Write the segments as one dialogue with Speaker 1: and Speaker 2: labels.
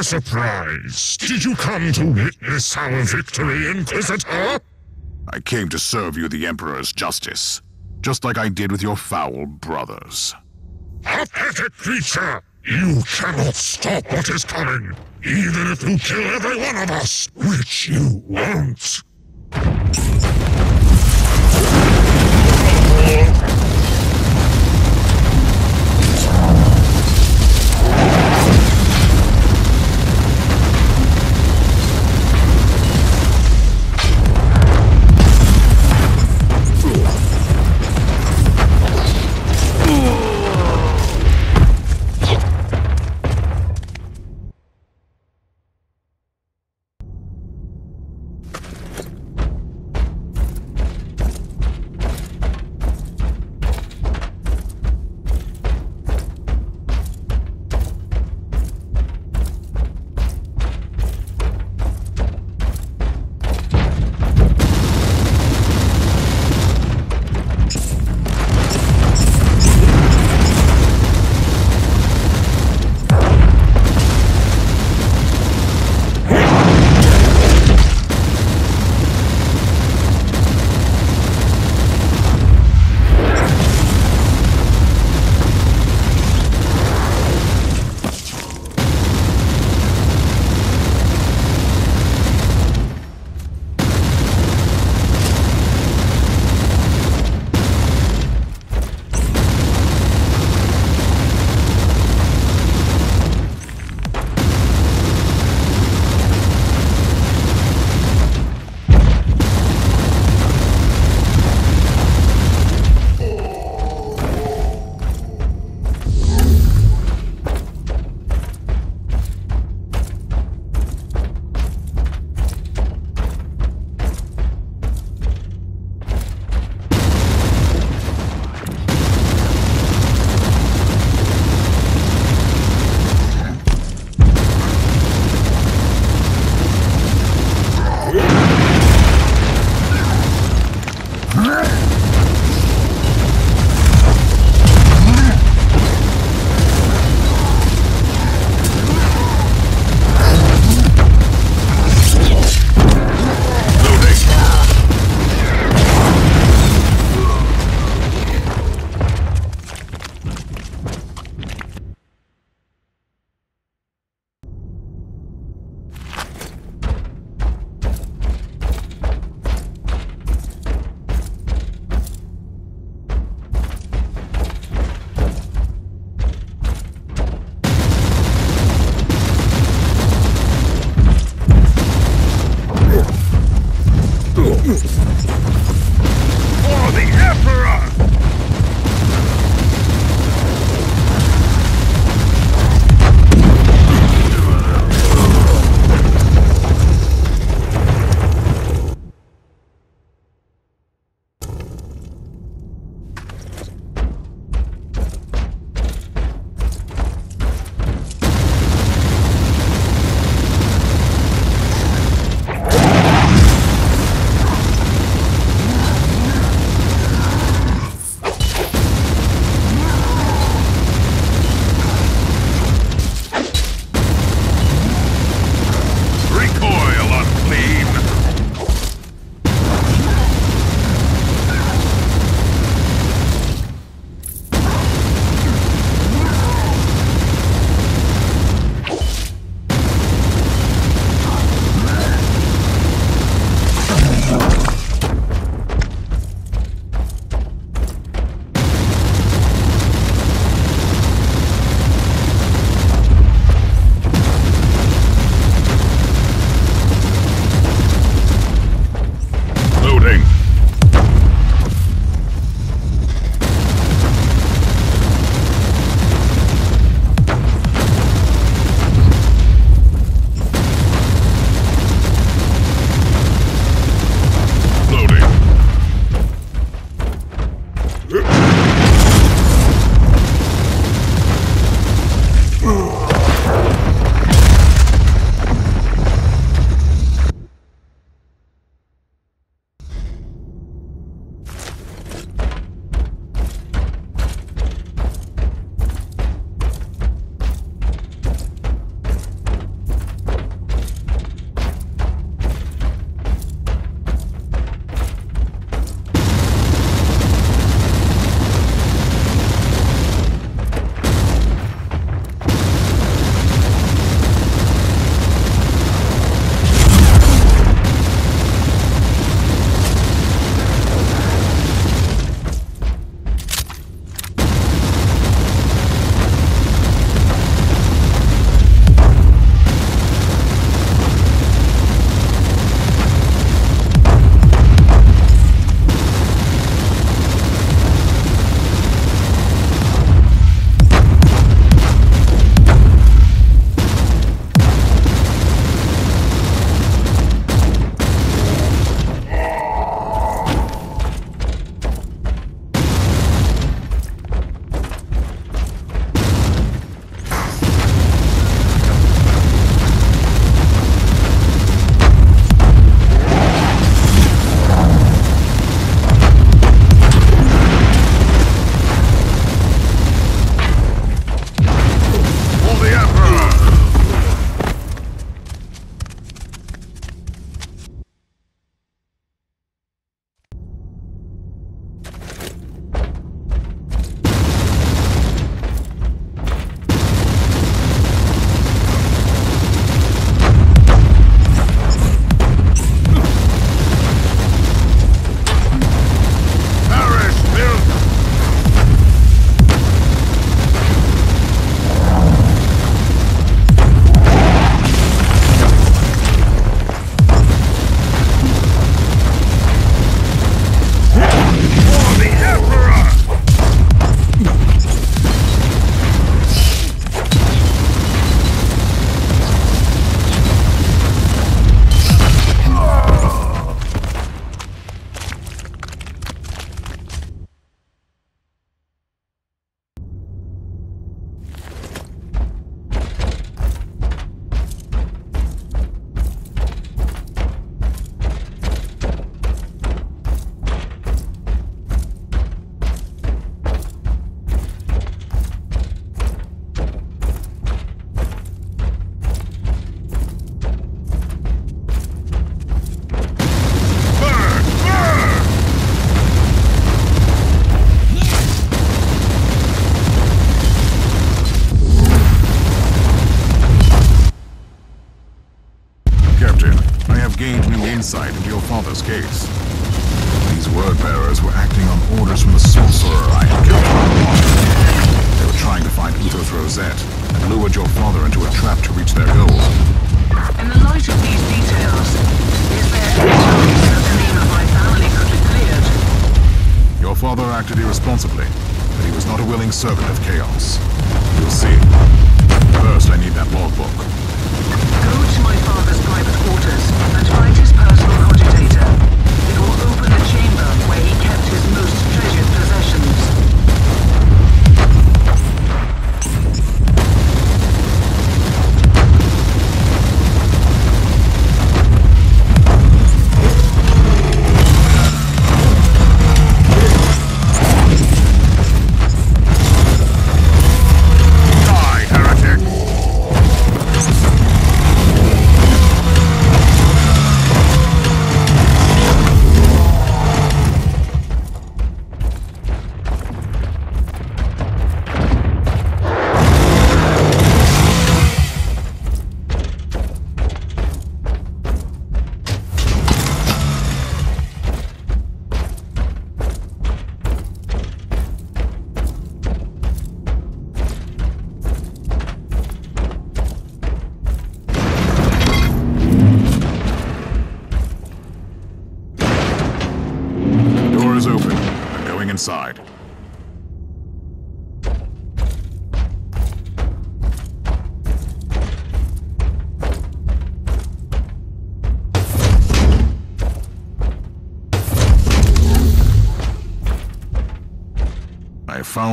Speaker 1: A surprise! Did you come to witness our victory, Inquisitor?
Speaker 2: I came to serve you the Emperor's justice, just like I did with your foul brothers.
Speaker 1: Pathetic creature! You cannot stop what is coming, even if you kill every one of us, which you won't.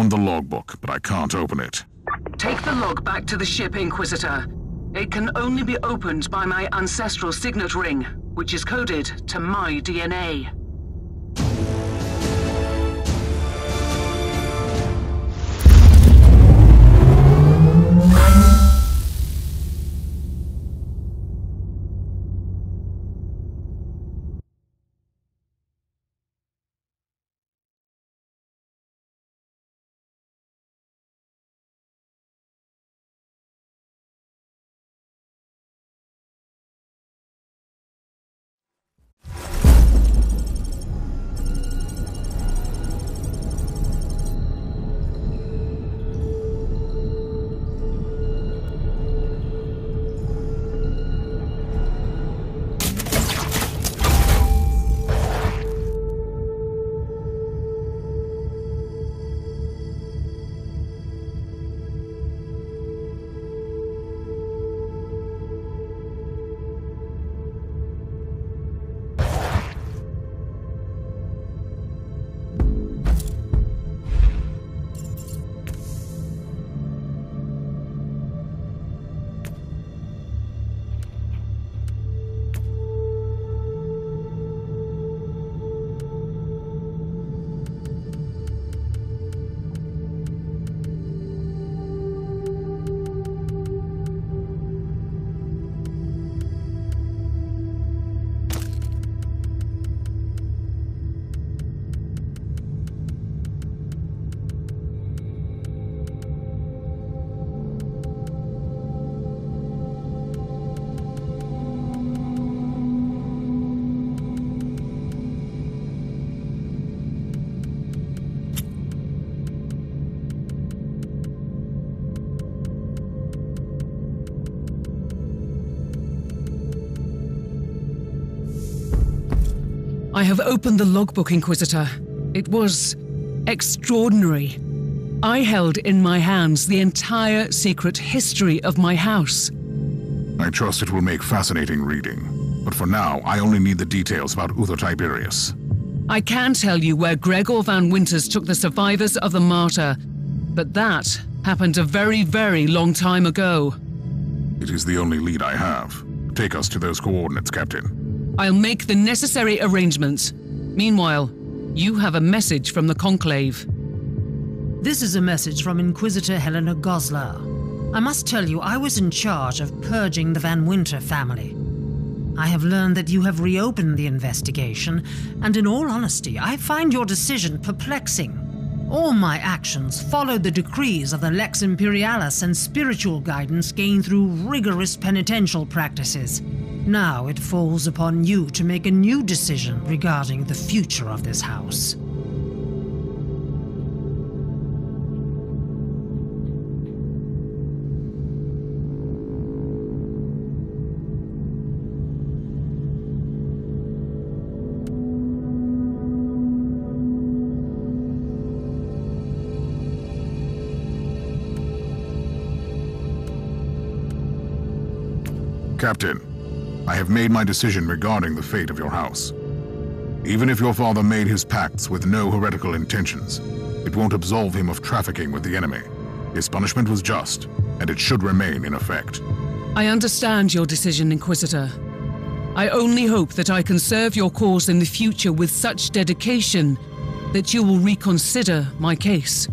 Speaker 2: Found the logbook, but I can't open it.
Speaker 3: Take the log back to the ship, Inquisitor. It can only be opened by my ancestral signet ring, which is coded to my DNA. I have opened the logbook, Inquisitor. It was extraordinary. I held in my hands the entire secret history of my house.
Speaker 2: I trust it will make fascinating reading. But for now, I only need the details about Uther Tiberius.
Speaker 3: I can tell you where Gregor Van Winters took the survivors of the martyr, but that happened a very, very long time ago.
Speaker 2: It is the only lead I have. Take us to those coordinates, Captain.
Speaker 3: I'll make the necessary arrangements. Meanwhile, you have a message from the Conclave.
Speaker 4: This is a message from Inquisitor Helena Goslar. I must tell you, I was in charge of purging the Van Winter family. I have learned that you have reopened the investigation, and in all honesty, I find your decision perplexing. All my actions followed the decrees of the Lex Imperialis and spiritual guidance gained through rigorous penitential practices. Now it falls upon you to make a new decision regarding the future of this house.
Speaker 2: Captain, I have made my decision regarding the fate of your house. Even if your father made his pacts with no heretical intentions, it won't absolve him of trafficking with the enemy. His punishment was just, and it should remain in effect.
Speaker 3: I understand your decision, Inquisitor. I only hope that I can serve your cause in the future with such dedication that you will reconsider my case.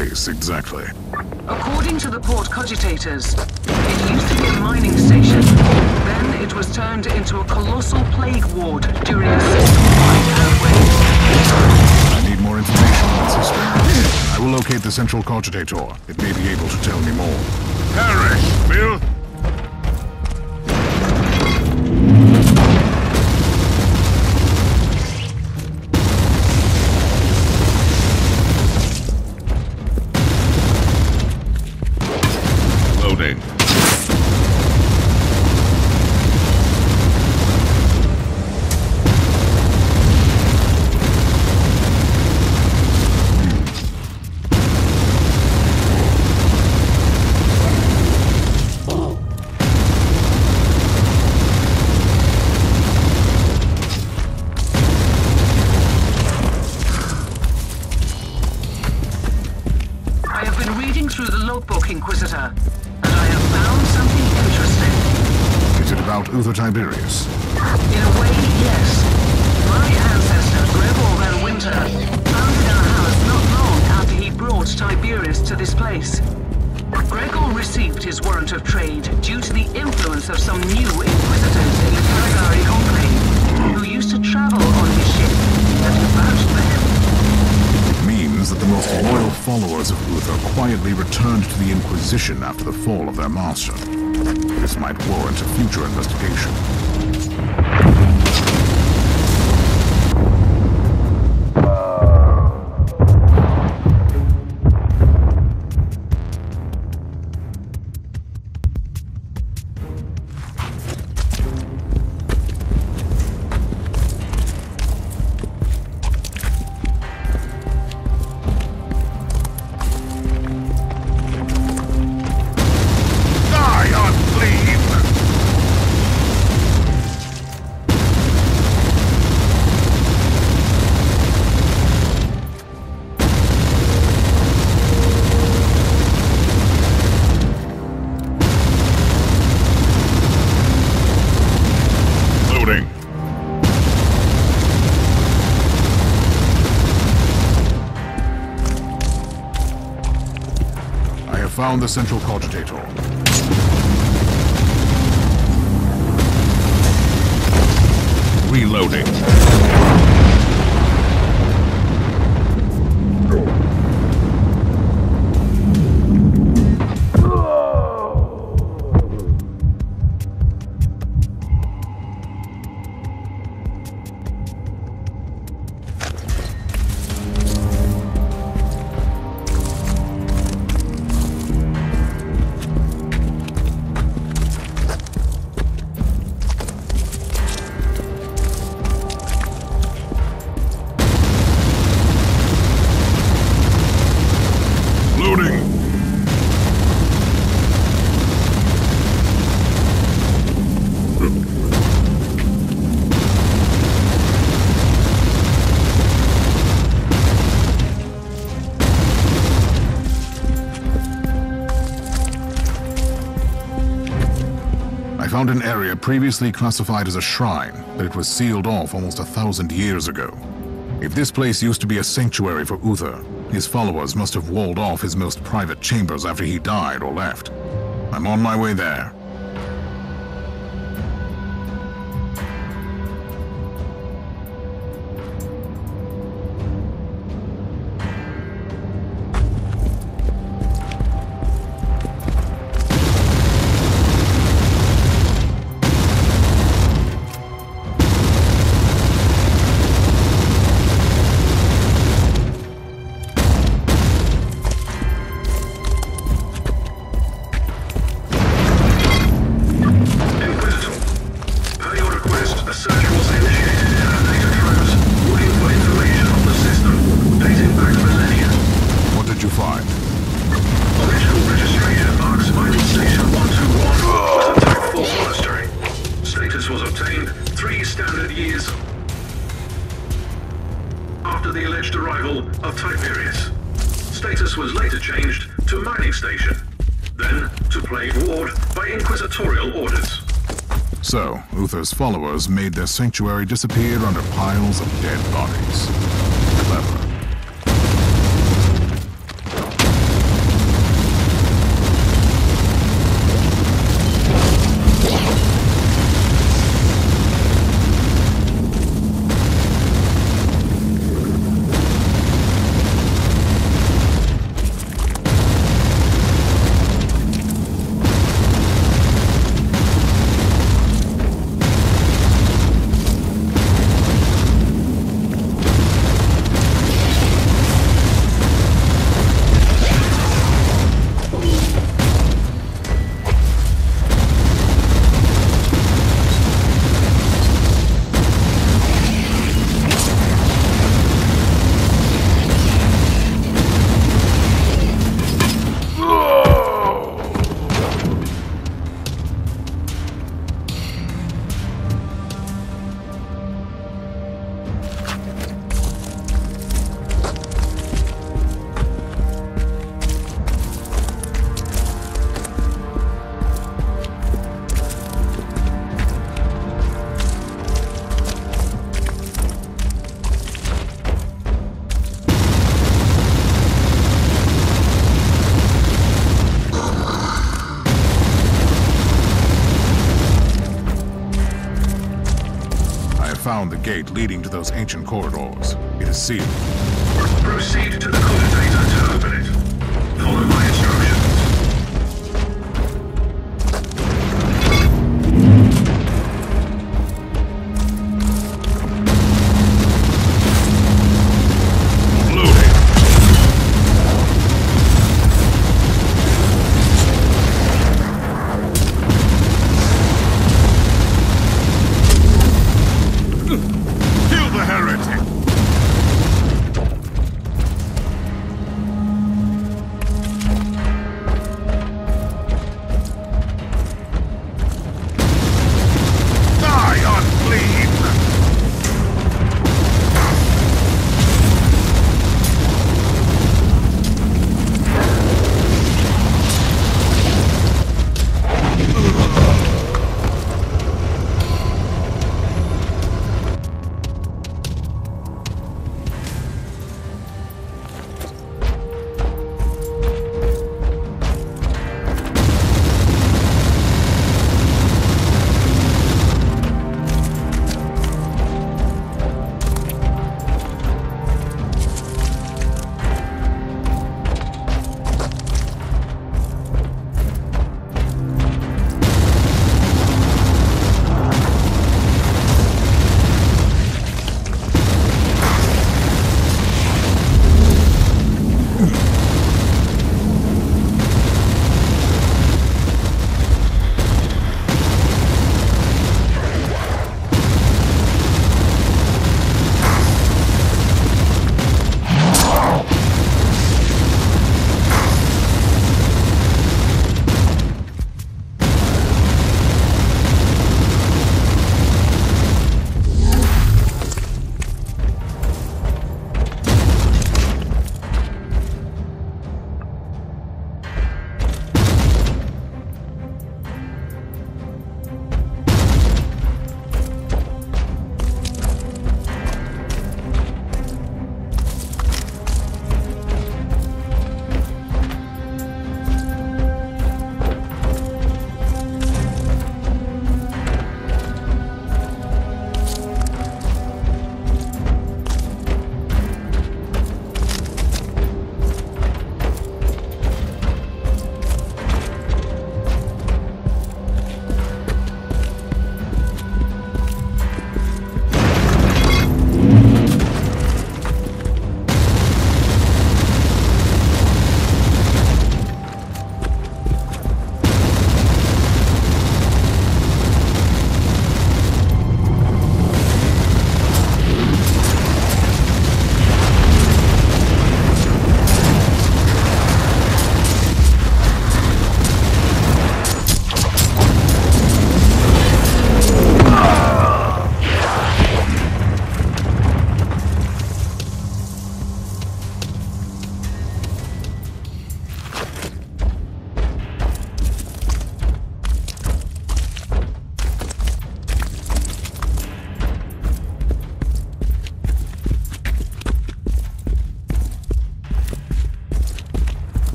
Speaker 2: Place exactly?
Speaker 3: According to the port cogitators, it used to be a mining station. Then it was turned into a colossal plague ward during a system-wide outbreak.
Speaker 2: I need more information on its history. I will locate the central cogitator. It may be able to tell me more.
Speaker 5: Perish, Bill!
Speaker 2: Loyal followers of Uther quietly returned to the Inquisition after the fall of their master. This might warrant a future investigation. Found the central cogitator. Reloading. Found an area previously classified as a shrine, but it was sealed off almost a thousand years ago. If this place used to be a sanctuary for Uther, his followers must have walled off his most private chambers after he died or left. I'm on my way there.
Speaker 6: Status was obtained three standard years after the alleged arrival of Tiberius. Status was later changed to Mining Station, then to Plague Ward by inquisitorial orders.
Speaker 2: So, Uther's followers made their sanctuary disappear under piles of dead bodies. Clever. Found the gate leading to those ancient corridors. It is sealed.
Speaker 6: Proceed to the cogitator to open it.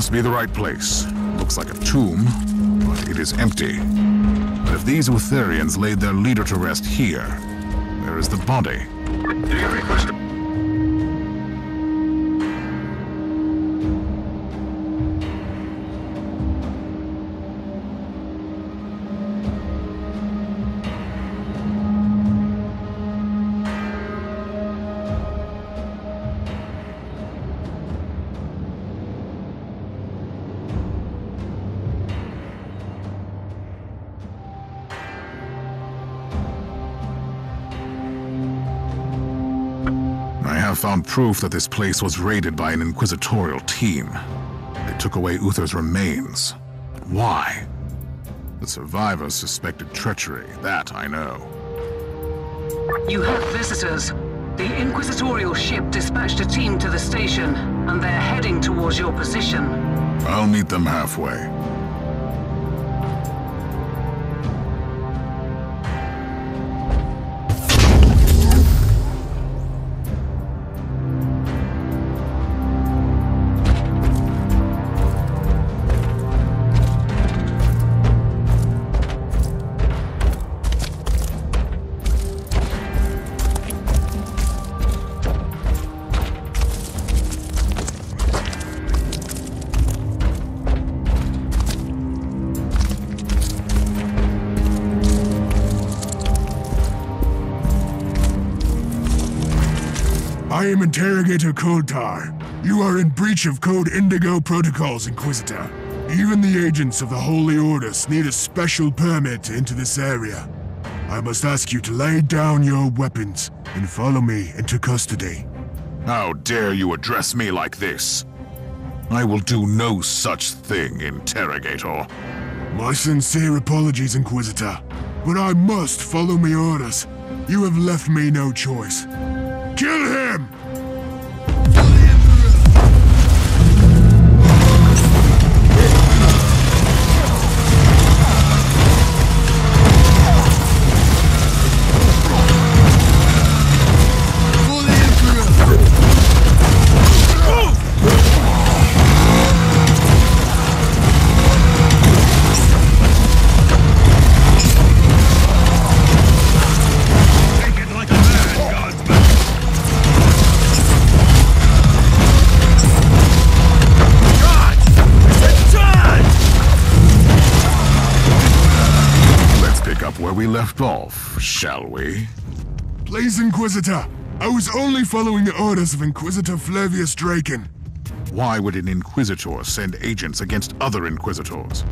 Speaker 2: Must be the right place. Looks like a tomb, but it is empty. But if these Utherians laid their leader to rest here, where is the body? Proof that this place was raided by an Inquisitorial team. They took away Uther's remains. Why? The survivors suspected treachery, that I know.
Speaker 3: You have visitors. The Inquisitorial ship dispatched a team to the station, and they're heading towards your position.
Speaker 2: I'll meet them halfway.
Speaker 5: I am Interrogator Kodtar. You are in breach of Code Indigo protocols, Inquisitor. Even the agents of the Holy Orders need a special permit to enter this area. I must ask you to lay down your weapons and follow me into custody.
Speaker 2: How dare you address me like this? I will do no such thing, Interrogator.
Speaker 5: My sincere apologies, Inquisitor, but I must follow my orders. You have left me no choice. Kill him!
Speaker 2: Shall we?
Speaker 5: Please, Inquisitor. I was only following the orders of Inquisitor Flavius Draken.
Speaker 2: Why would an Inquisitor send agents against other Inquisitors?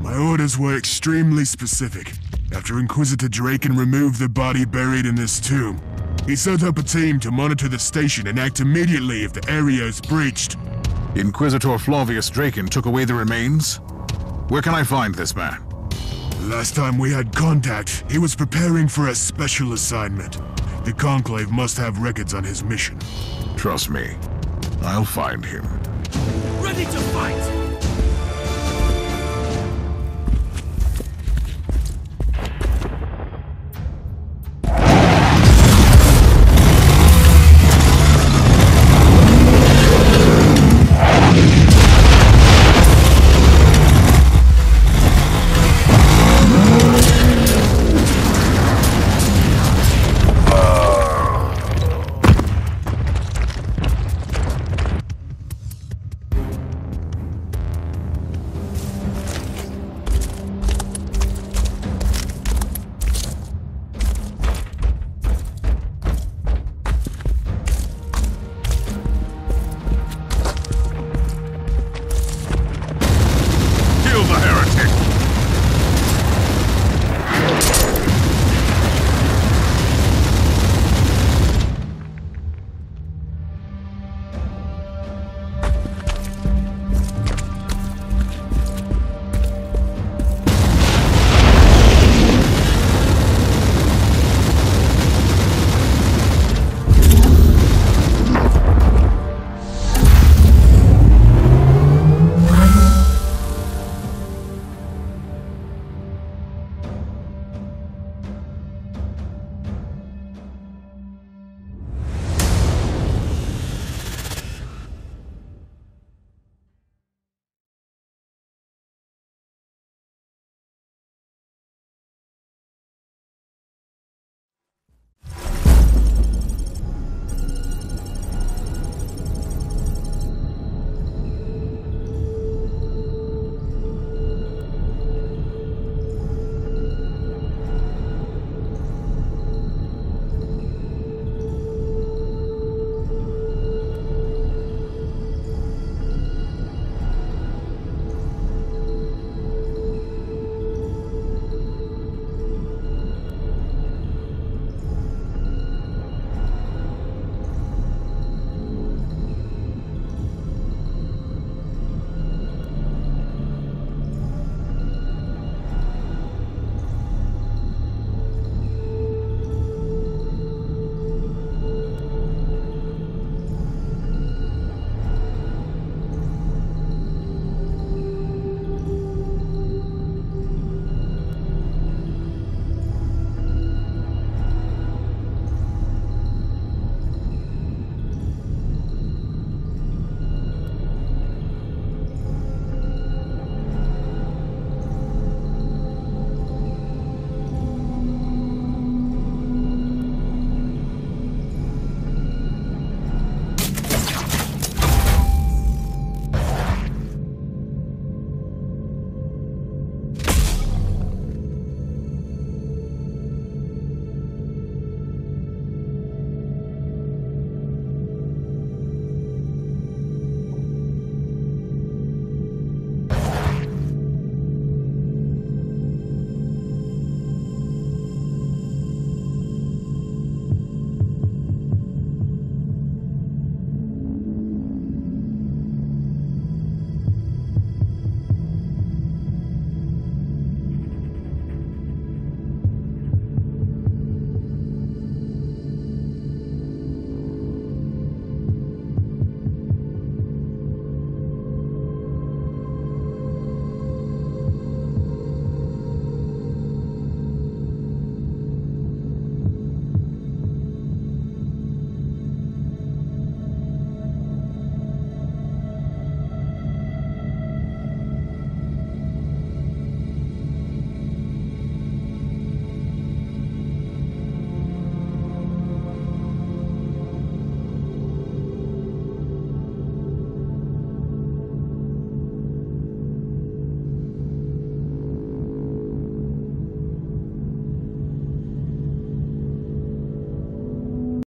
Speaker 5: My orders were extremely specific. After Inquisitor Draken removed the body buried in this tomb, he set up a team to monitor the station and act immediately if the area is breached.
Speaker 2: Inquisitor Flavius Draken took away the remains? Where can I find this man?
Speaker 5: Last time we had contact, he was preparing for a special assignment. The Conclave must have records on his mission.
Speaker 2: Trust me, I'll find him.
Speaker 7: Ready to fight!